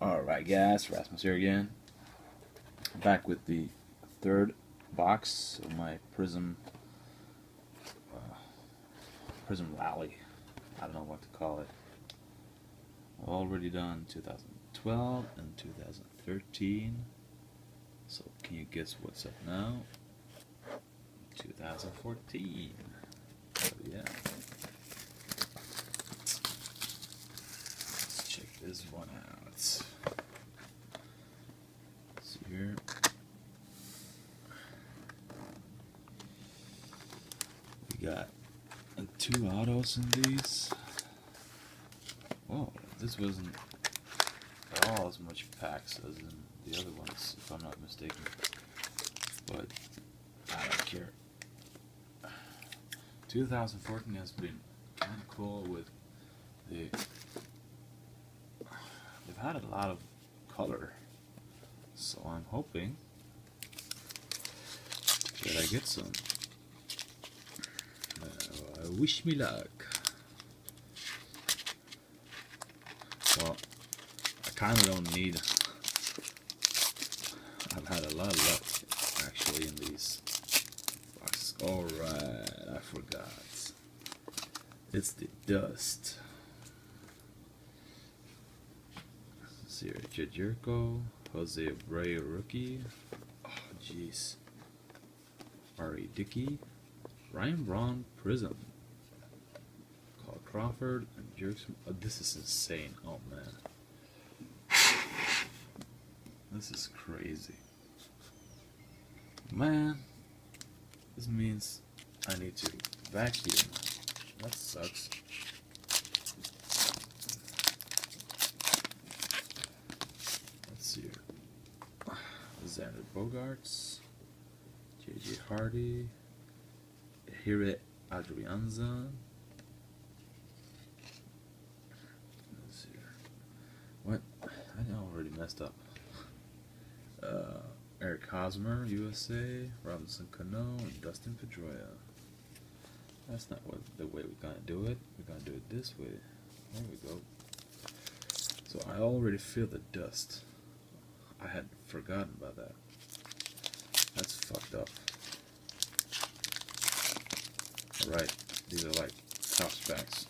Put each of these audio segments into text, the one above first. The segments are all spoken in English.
Alright guys, Rasmus here again. Back with the third box of my Prizm uh, Prizm Rally. I don't know what to call it. I've already done 2012 and 2013. So can you guess what's up now? 2014. So yeah. Let's check this one out. See here. We got uh, two autos in these. Oh, this wasn't at all as much packs as in the other ones, if I'm not mistaken. But I don't care. 2014 has been kind of cool with the they've had a lot of color so I'm hoping that I get some wish me luck well I kinda don't need I've had a lot of luck actually in these boxes alright I forgot it's the dust Sierra Jericho, Jose Abreu rookie. Oh, jeez. R.A. Dickey, Ryan Braun Prizm, Crawford, Jerks. Oh, this is insane. Oh, man. This is crazy. Man, this means I need to vacuum. That sucks. Let's see here. Xander Bogaerts, JJ Hardy, Ehire Adrianza. Let's see here. What? I already messed up. Uh, Eric Hosmer, USA, Robinson Cano, and Dustin Pedroia. That's not what the way we're gonna do it. We're gonna do it this way. There we go. So I already feel the dust. I had forgotten about that. That's fucked up. Alright, these are like top specs.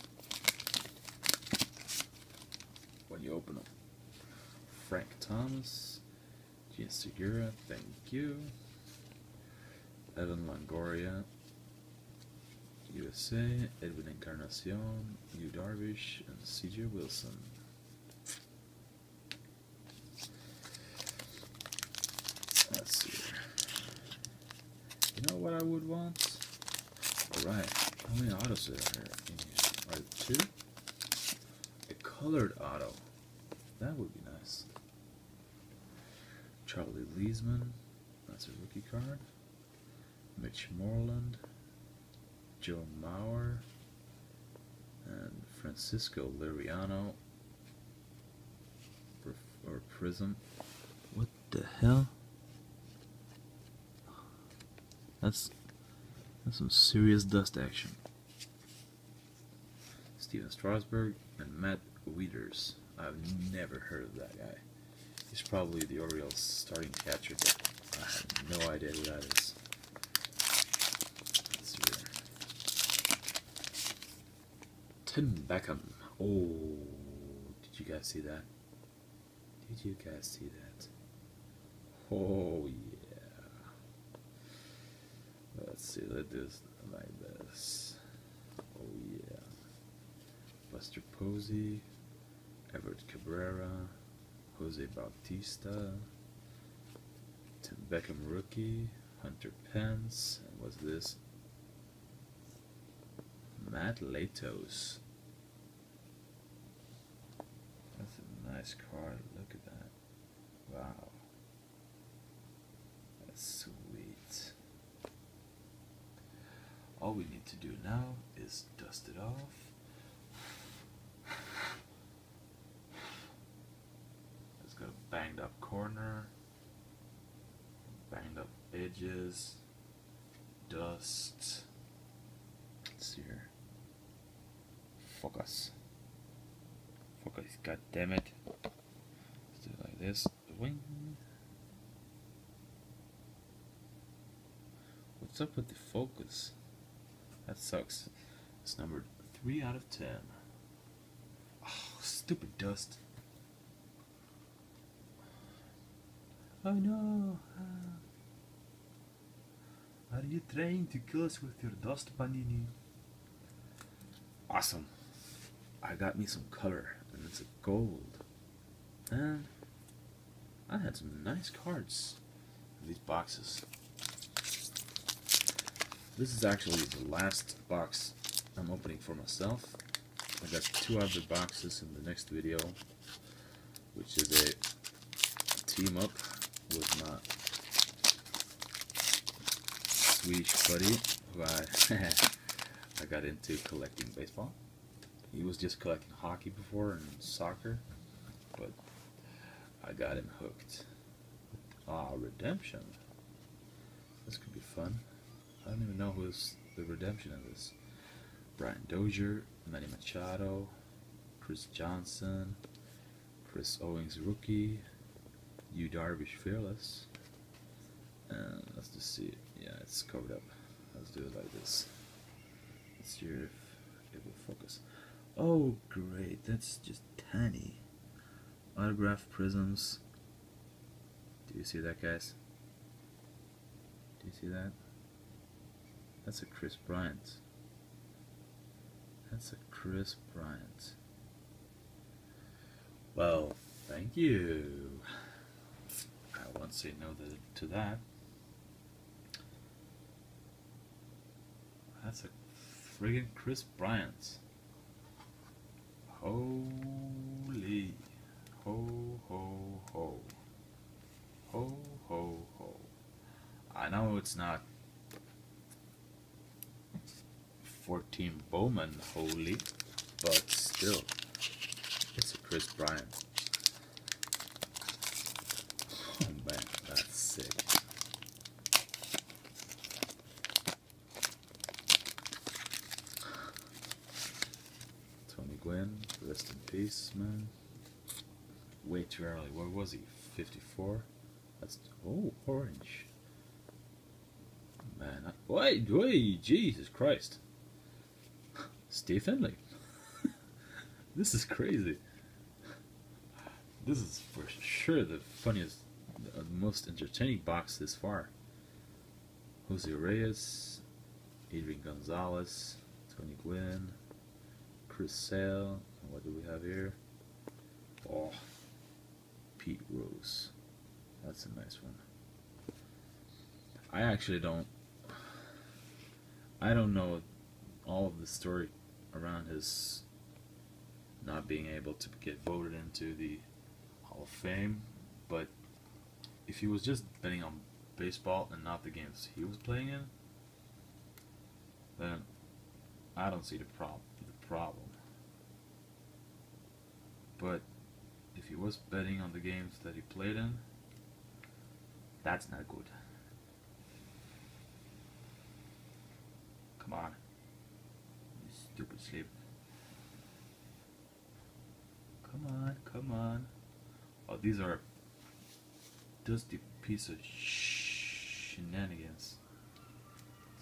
When you open them. Frank Thomas, Segura, thank you. Evan Longoria, USA, Edwin Encarnacion, Yu Darvish, and CJ Wilson. Let's see here. You know what I would want? Alright, how many autos are there in here? Are there two? A colored auto. That would be nice. Charlie Leesman. That's a rookie card. Mitch Moreland. Joe Mauer. And Francisco Liriano. Or Prizm. What the hell? That's that's some serious dust action. Stephen Strasburg and Matt Wieters. I've never heard of that guy. He's probably the Orioles starting catcher, but I have no idea who that is. Tim Beckham. Oh, did you guys see that? Did you guys see that? Oh yeah. Let's see, let's do this like this. Oh yeah. Buster Posey, Everth Cabrera, Jose Bautista, Tim Beckham rookie, Hunter Pence, and what's this? Matt Latos. That's a nice card. Look at that. Wow. That's sweet. All we need to do now is dust it off. It's got a banged up corner, dust. Let's see here. Focus. Focus, god damn it. Let's do it like this. Wing. What's up with the focus? That sucks. It's numbered 3 out of 10. Oh, stupid dust. Oh no! Are you trying to kill us with your dust, Panini? Awesome. I got me some color, and it's a gold. And I had some nice cards in these boxes. This is actually the last box I'm opening for myself. I got two other boxes in the next video, which is a team up with my Swedish buddy I I got into collecting baseball. He was just collecting hockey before and soccer, but I got him hooked. Ah, redemption. This could be fun. I don't even know who's the redemption of this. Brian Dozier, Manny Machado, Chris Johnson, Chris Owings rookie, Yu Darvish fearless. And let's just see. Yeah, it's covered up. Let's do it like this. Let's see if it will focus. Oh, great. That's just tiny. Autograph Prizms. Do you see that, guys? Do you see that? That's a Kris Bryant. That's a Kris Bryant. Well, thank you. I won't say no to that. That's a friggin' Kris Bryant. Holy. Ho, ho, ho. Ho, ho, ho. I know it's not 14 Bowman holy, but still, it's a Kris Bryant. Oh man, that's sick. Tony Gwynn, rest peace, man. Way too early. What was he? 54? That's oh orange. Man, I, wait, wait, Jesus Christ. Steve Finley. this is crazy. This is for sure the funniest, the most entertaining box this far. Jose Reyes, Adrian Gonzalez, Tony Gwynn, Chris Sale. What do we have here? Oh, Pete Rose. That's a nice one. I actually don't. I don't know all of the story around his not being able to get voted into the Hall of Fame, but if he was just betting on baseball and not the games he was playing in, then I don't see the prob the problem. But if he was betting on the games that he played in, that's not good. Come on. You stupid sleep. Come on, come on. Oh, these are dusty piece of shenanigans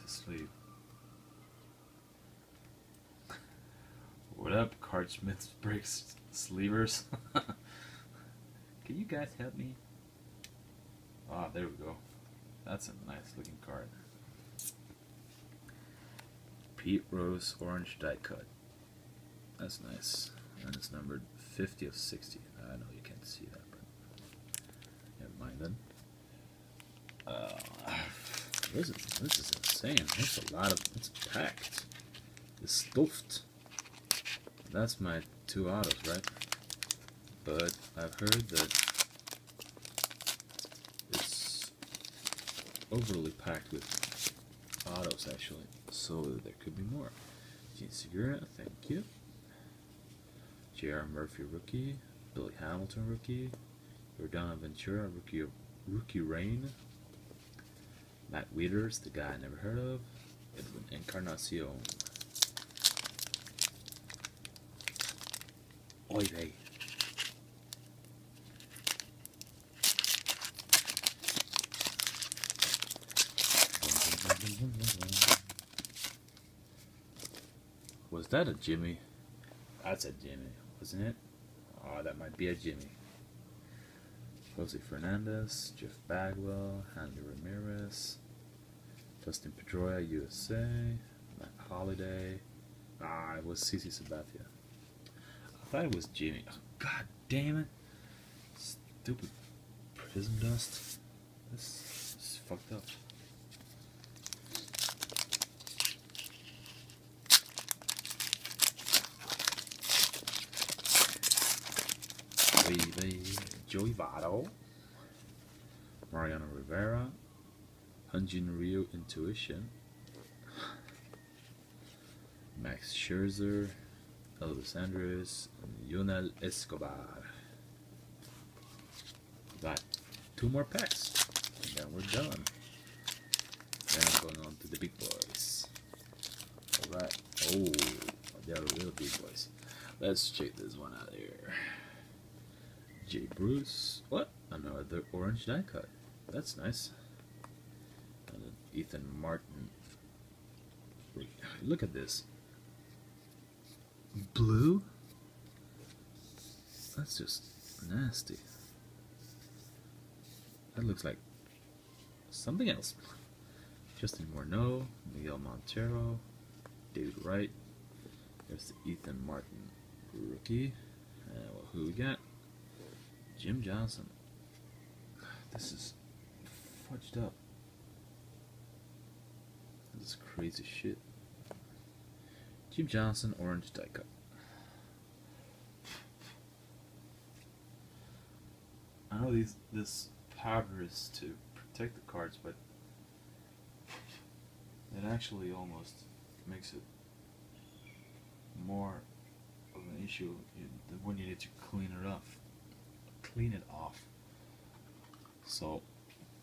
to sleep. What up, Card Smith's Breaks Sleevers? Can you guys help me? Ah, there we go. That's a nice looking card. Pete Rose Orange Die Cut. That's nice. And it's numbered 50 of 60. I know you can't see that, but never mind then. Uh, this is this is insane. That's a lot of it's packed. It's stuffed. That's my two autos, right? But I've heard that it's overly packed with autos actually, so there could be more. Jean Segura, thank you. J.R. Murphy rookie, Billy Hamilton rookie, Yordano Ventura rookie rookie rain, Matt Wieters, the guy I never heard of, Edwin Encarnacion. Was that a Jimmy? That's a Jimmy, wasn't it? Ah, oh, that might be a Jimmy. Jose Fernandez, Jeff Bagwell, Andy Ramirez, Dustin Pedroia, USA, Matt Holliday. Ah, it was CC Sabathia. I thought it was Jimmy. Oh, God damn it. Stupid Prizm dust. This is fucked up. Baby Joey Votto, Mariano Rivera, Hyunjin Ryu Intuition, Max Scherzer, Elvis Andrus, and Yunel Escobar. Got two more packs, and then we're done. Then I'm going on to the big boys. Alright. Oh, they're real big boys. Let's check this one out here. Jay Bruce. What? Another orange die cut. That's nice. And Ethan Martin. Look at this. Blue? That's just nasty. That looks like something else. Justin Morneau, Miguel Montero, David Wright. There's the Ethan Martin rookie. Uh, well, who we got? Jim Johnson. This is fudged up. This is crazy shit. Jim Johnson, orange die cut. I know these this powder is to protect the cards, but it actually almost makes it more of an issue when you need to clean it off. Clean it off. So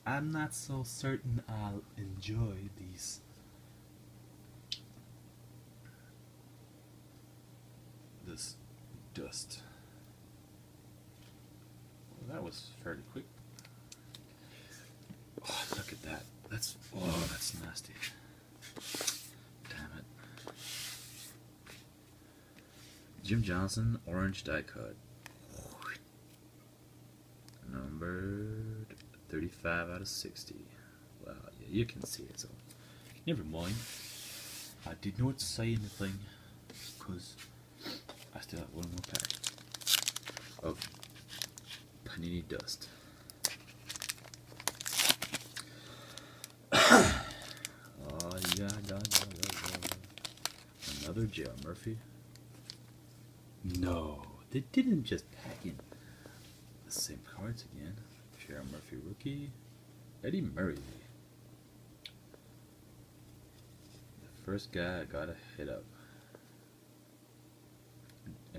I'm not so certain I'll enjoy these. This dust. Well, that was fairly quick. Oh, look at that. That's oh, that's nasty. Damn it. Jim Johnson, orange die cut. Numbered 35 out of 60. Well, yeah, you can see it, so never mind. I did not say anything because I still have one more pack of oh, Panini Dust. oh, yeah, yeah, yeah, yeah. Another J.R. Murphy. No, they didn't just pack in the same cards again. J.R. Murphy rookie. Eddie Murray. The first guy I gotta hit up.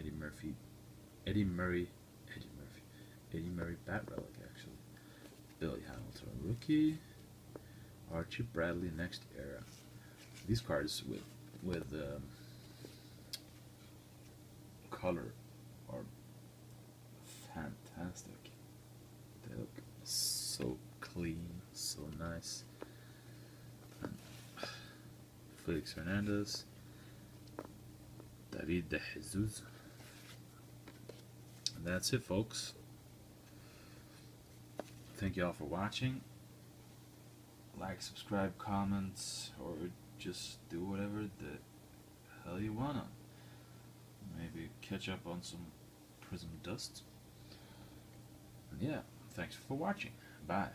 Eddie Murphy. Eddie Murray. Eddie Murphy. Eddie Murray bat relic actually. Billy Hamilton rookie. Archie Bradley next era. These cards with with um, color are fantastic. They look so clean, so nice. And Felix Hernandez, David De Jesus. And that's it, folks. Thank you all for watching. Like, subscribe, comments, or just do whatever the hell you wanna. Maybe catch up on some Prizm Dust. And yeah, thanks for watching. Bye.